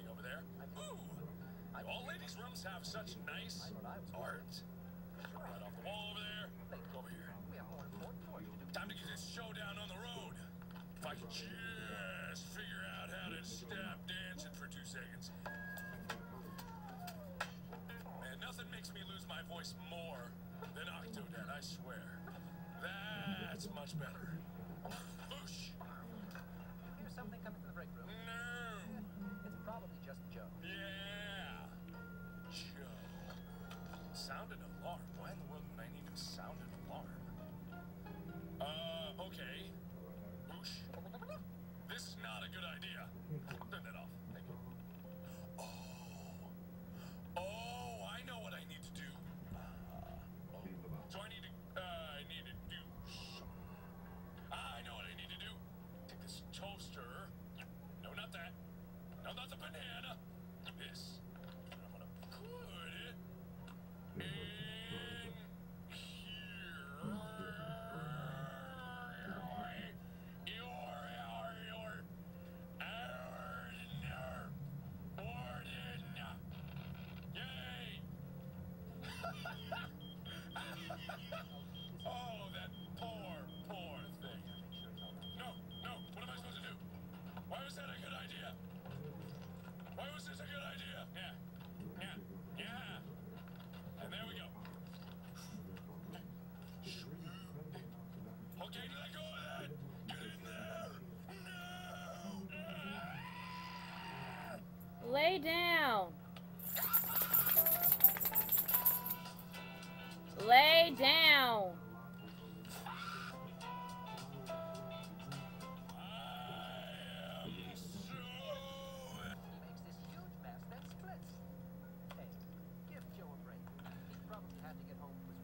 Something over there. Ooh. All ladies' rooms have such nice art. Right off the wall over there. Over here. Time to get this showdown on the road. If I could just figure out how to stop dancing for two seconds. Man, nothing makes me lose my voice more than Octodad, I swear. That's much better. Boosh! Here's something coming from the break room. Alarm. Why in the world would I need to sound an alarm? Uh, okay. Boosh. This is not a good idea. Turn that off. Thank you. Oh. Oh, I know what I need to do. Uh, oh. So I need to, uh, I need to do some. I know what I need to do. Take this toaster. No, not that. No, not the banana. This. And I'm gonna put it in here. Your, your, your, ordiner, ordiner. Yay! Oh, that poor, poor thing. No, no, what am I supposed to do? Why was that a good idea? Why was this a good idea? Yeah,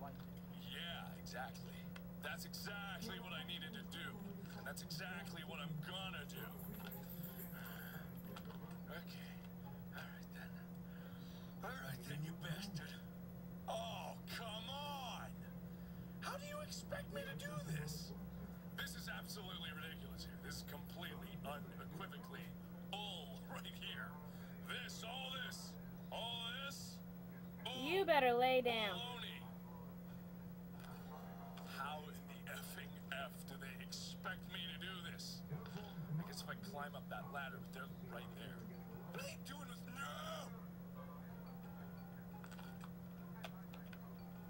wife. Yeah, exactly. That's exactly what I needed to do. And that's exactly what I'm gonna do. Okay. Alright then. Alright then, you bastard. Oh, come on! How do you expect me to do this? This is absolutely ridiculous here. This is completely, unequivocally bull right here. This, all this, all this, bull. You better lay down. Baloney. How in the effing F do they expect me to do this? I guess if I climb up that ladder, but they're right there. What are they doing with no?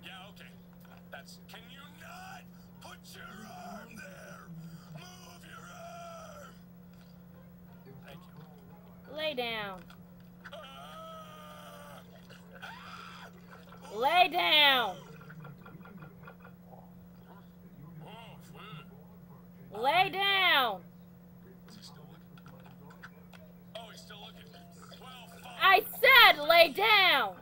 Yeah, okay. That's. Can you not put your arm there? Move your arm. Thank you. Lay down. Ah! Lay down. Lay down. Is he still looking? Oh, he's still looking. Well, fuck. I said lay down.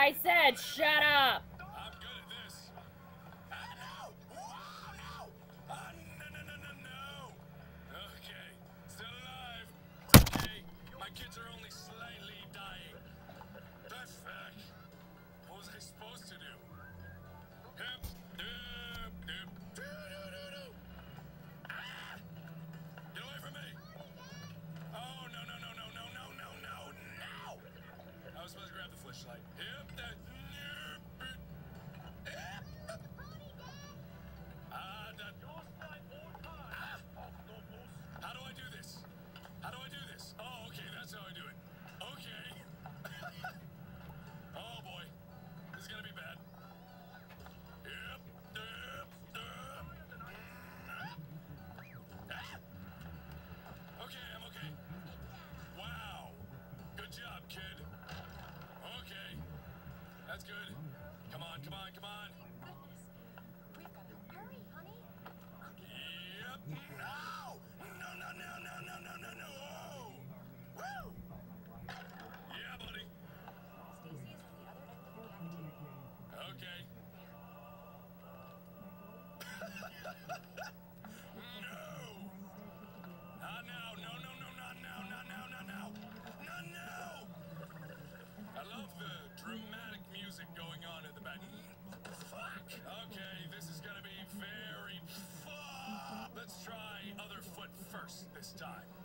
I said shut up. this time.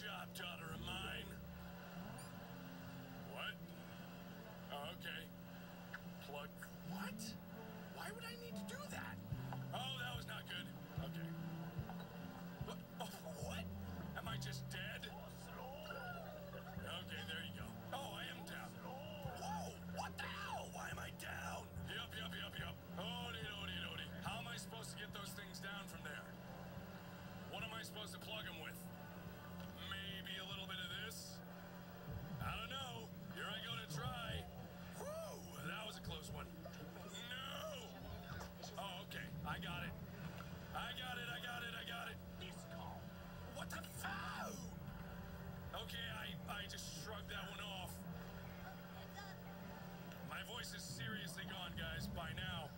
job, daughter. voice is seriously gone, guys, by now.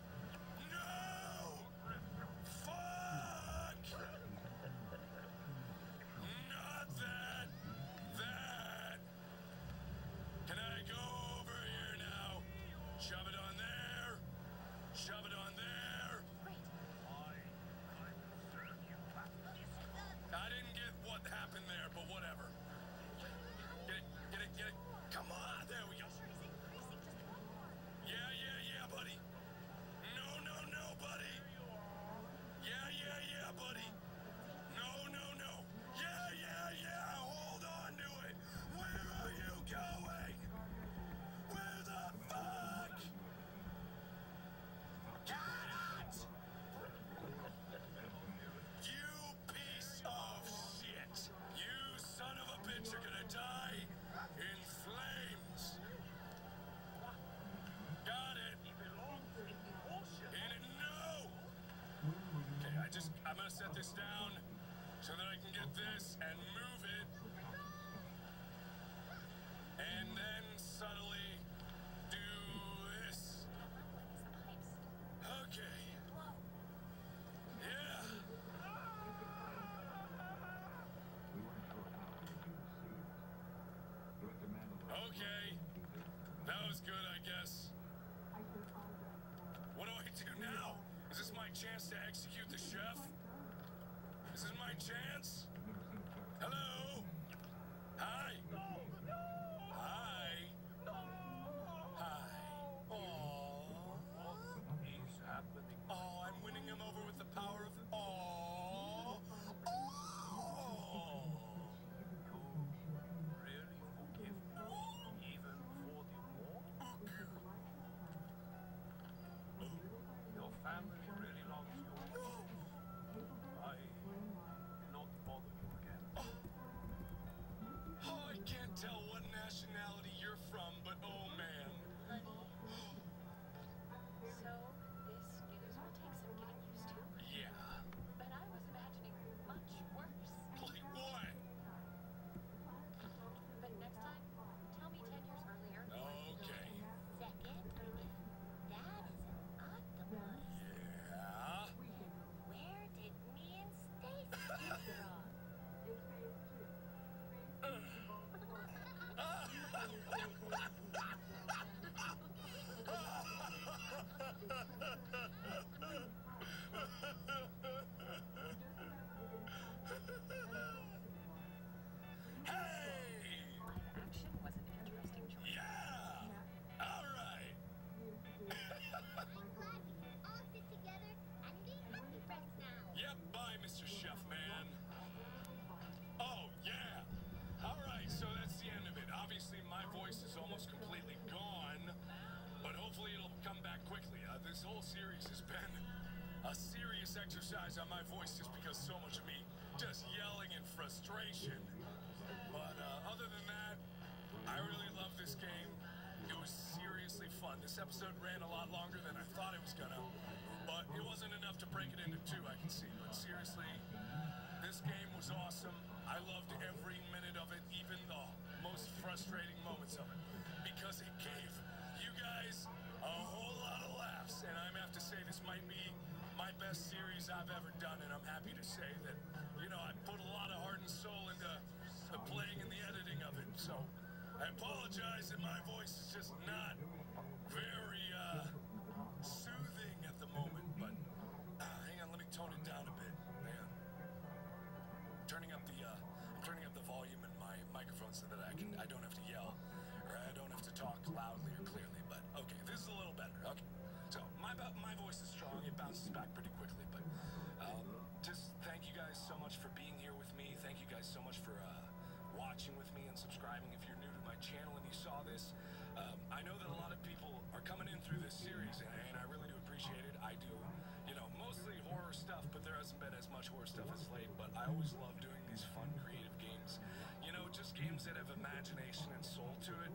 guess. What do I do now? Is this my chance to execute the chef? Is this my chance? Hello? Series has been a serious exercise on my voice just because so much of me just yelling in frustration. But uh, other than that, I really love this game. It was seriously fun. This episode ran a lot longer than I thought it was gonna, but it wasn't enough to break it into two, I can see. But seriously, this game was awesome. I loved every minute of it, I'm the uh, I'm turning up the volume in my microphone so that I can I don't have to yell or I don't have to talk loudly or clearly. But okay, this is a little better. Okay, so my my voice is strong. It bounces back pretty quickly. But um, just thank you guys so much for being here with me. Thank you guys so much for uh, watching with me and subscribing. If you're new to my channel and you saw this, um, I know that a lot of people are coming in through this series, and, and I really do appreciate it. I do, you know, mostly horror stuff, but there hasn't been as much horror stuff as late. But I always love doing these fun, creative games. You know, just games that have imagination and soul to it.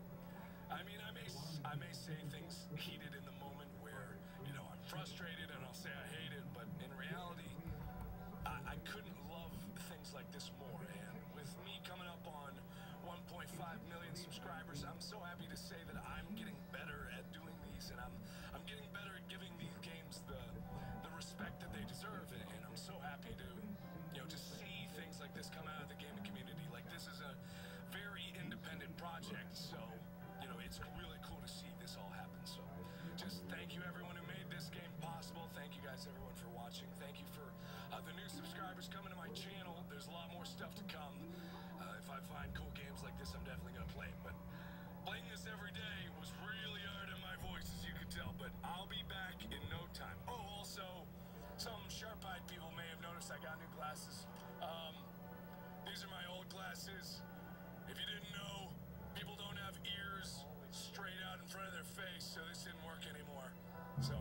I mean, I may I may say things heated in the moment where you know I'm frustrated and I'll say I hate it, but in reality, I, I couldn't love things like this more. And with me coming up on 1.5 million subscribers, the gaming community. Like this is a very independent project, so you know it's really cool to see this all happen. So just thank you everyone who made this game possible. Thank you guys everyone for watching. Thank you for uh, the new subscribers coming to my channel. There's a lot more stuff to come. Uh, if I find cool games like this, I'm definitely gonna play them. But playing this every day was really hard my voice, as you can tell. But I'll be back in no time. Oh, also, some sharp-eyed people may have noticed I got new glasses. These are my old glasses. If you didn't know, people don't have ears straight out in front of their face, so this didn't work anymore. So,